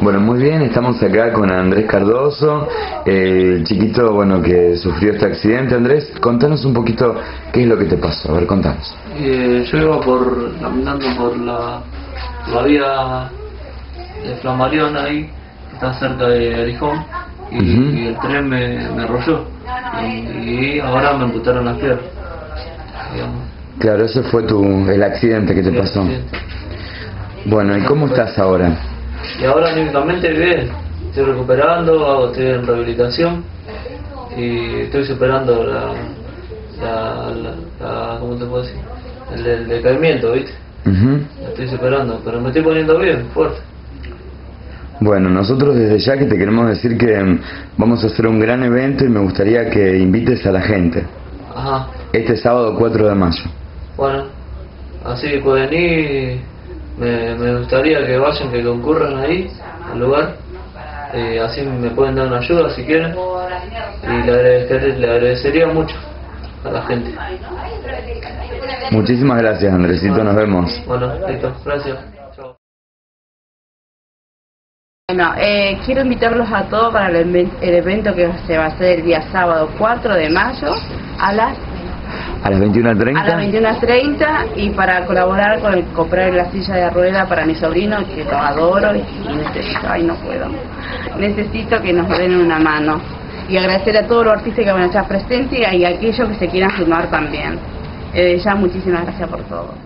Bueno, muy bien, estamos acá con Andrés Cardoso, el chiquito, bueno, que sufrió este accidente. Andrés, contanos un poquito qué es lo que te pasó, a ver, contanos. Eh, yo iba por, caminando por la, la vía de Flamarión ahí, que está cerca de Arijón, y, el tren me, me arrolló. Y, y ahora me amputaron las piernas. Claro, ese fue tu, el accidente que te pasó. Bueno, ¿y cómo estás ahora? Y ahora únicamente bien, estoy recuperando, estoy en rehabilitación y estoy superando la, la, la, la- ¿cómo te puedo decir? El, el decaimiento, ¿viste? Lo estoy superando, pero me estoy poniendo bien, fuerte. Bueno, nosotros desde ya que te queremos decir que mm, vamos a hacer un gran evento y me gustaría que invites a la gente. Ajá, Este sábado 4 de mayo. bueno, así que pueden ir, me, me gustaría que vayan, que concurran ahí, al lugar, eh, así me pueden dar una ayuda si quieren, y le, agradecer- le agradecería mucho a la gente. Muchísimas gracias, Andresito, nos vemos. Bueno, listo, gracias. Bueno, eh, quiero invitarlos a todos para el evento que se va a hacer el día sábado 4 de mayo a las A las 21.30. a las 21.30 y para colaborar con comprar la silla de rueda para mi sobrino que lo adoro y, y necesito, ay no puedo, necesito que nos den una mano y agradecer a todos los artistas que van a estar presentes y a aquellos que se quieran filmar también. Eh, ya muchísimas gracias por todo.